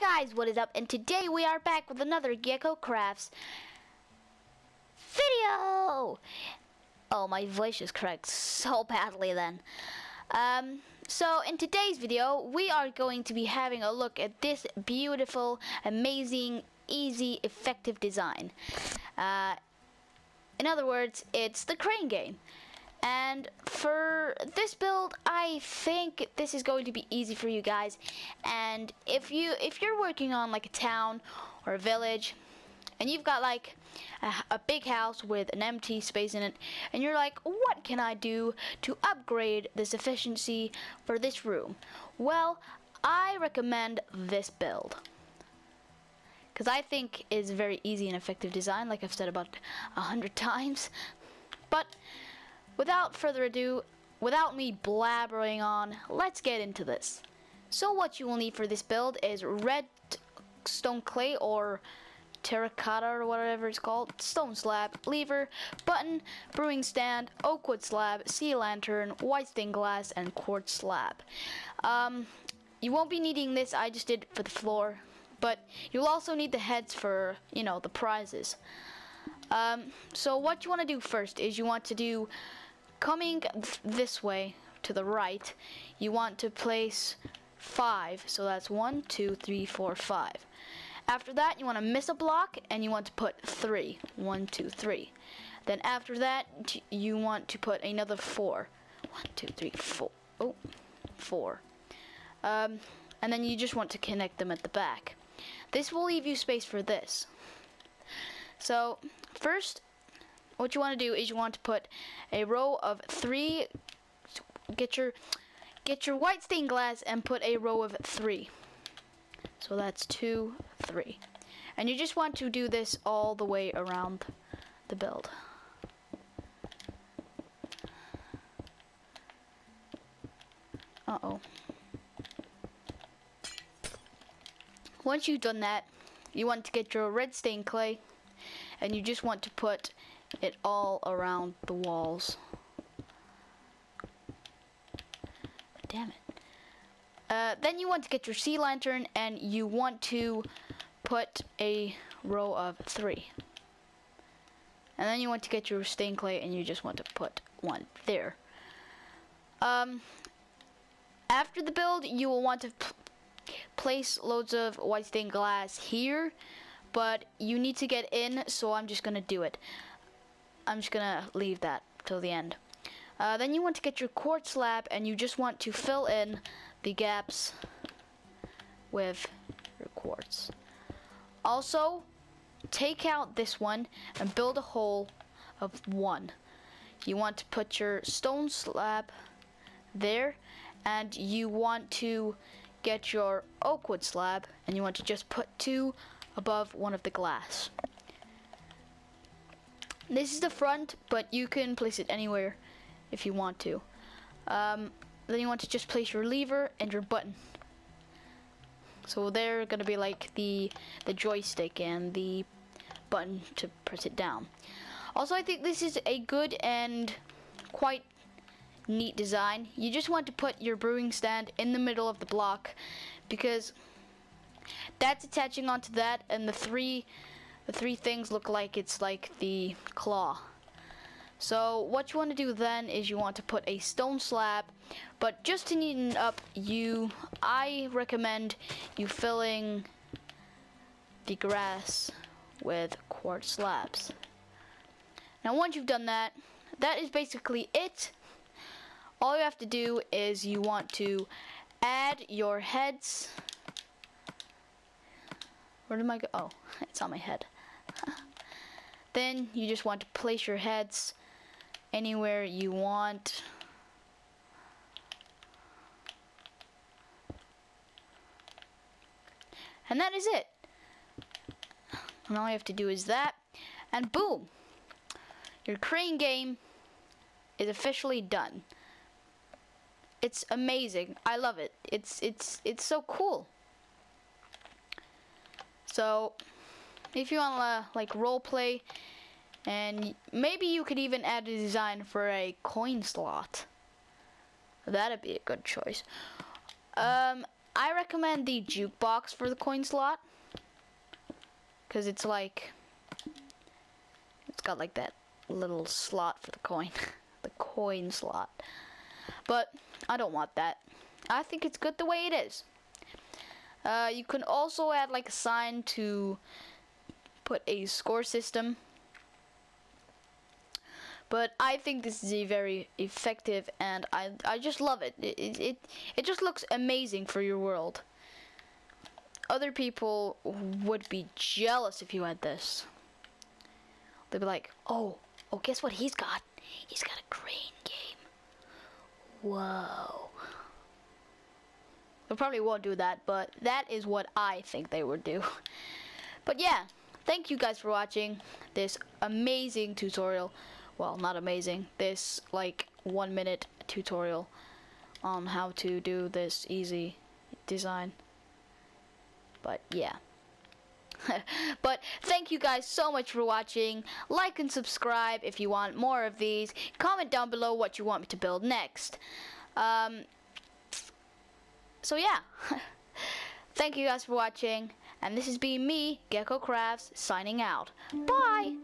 guys, what is up? And today we are back with another Gecko Crafts video! Oh, my voice just cracked so badly then. Um, so in today's video, we are going to be having a look at this beautiful, amazing, easy, effective design. Uh, in other words, it's the crane game. And for this build, I think this is going to be easy for you guys. And if you if you're working on like a town or a village, and you've got like a, a, big house with an empty space in it, and you're like, what can I do to upgrade this efficiency for this room? Well, I recommend this build. Because I think it's very easy and effective design, like I've said about a hundred times. But without further ado, without me blabbering on, let's get into this. So what you will need for this build is red stone clay or terracotta or whatever it's called, stone slab, lever, button, brewing stand, oak wood slab, sea lantern, white stained glass, and quartz slab. Um, you won't be needing this, I just did for the floor, but you'll also need the heads for, you know, the prizes. Um, so what you want to do first is you want to do coming th this way to the right, you want to place five. So that's one, two, three, four, five. After that, you want to miss a block and you want to put three. One, two, three. Then after that, you want to put another four. One, two, three, four. Oh, four. Um, and then you just want to connect them at the back. This will leave you space for this. So, first, what you want to do is you want to put a row of three get your get your white stained glass and put a row of three. So that's two three. And you just want to do this all the way around the build. Uh-oh. Once you've done that you want to get your red stained clay and you just want to put it all around the walls. Damn it. Uh, then you want to get your sea lantern and you want to put a row of three. And then you want to get your stained clay and you just want to put one there. Um, after the build, you will want to place loads of white stained glass here, but you need to get in, so I'm just going to do it. I'm just gonna leave that till the end. Uh, then you want to get your quartz slab and you just want to fill in the gaps with your quartz. Also, take out this one and build a hole of one. You want to put your stone slab there and you want to get your oak wood slab and you want to just put two above one of the glass. This is the front, but you can place it anywhere if you want to. Um, then you want to just place your lever and your button. So they're gonna be like the the joystick and the button to press it down. Also, I think this is a good and quite neat design. You just want to put your brewing stand in the middle of the block because that's attaching onto that and the three the three things look like it's like the claw. So what you want to do then is you want to put a stone slab, but just to neaten up, you I recommend you filling the grass with quartz slabs. Now once you've done that, that is basically it. All you have to do is you want to add your heads. Where did my go? Oh, it's on my head. Then you just want to place your heads anywhere you want. And that is it. And all you have to do is that. And boom! Your crane game is officially done. It's amazing. I love it. It's it's it's so cool. So if you want to like role play and maybe you could even add a design for a coin slot that'd be a good choice um I recommend the jukebox for the coin slot. Because it's like, it's got like that little slot for the coin. the coin slot. But I don't want that. I think it's good the way it is. Uh, you can also add like a sign to put a score system. But I think this is a very effective and I, I just love it. It, it. it just looks amazing for your world. Other people would be jealous if you had this. They'd be like, oh, oh, guess what he's got? He's got a crane game. Whoa. They probably won't do that, but that is what I think they would do. But yeah, thank you guys for watching this amazing tutorial. Well, not amazing. This like one minute tutorial on how to do this easy design. But yeah. but thank you guys so much for watching. Like and subscribe if you want more of these. Comment down below what you want me to build next. Um, so yeah. thank you guys for watching. And this has been me, Gecko Crafts, signing out. Bye!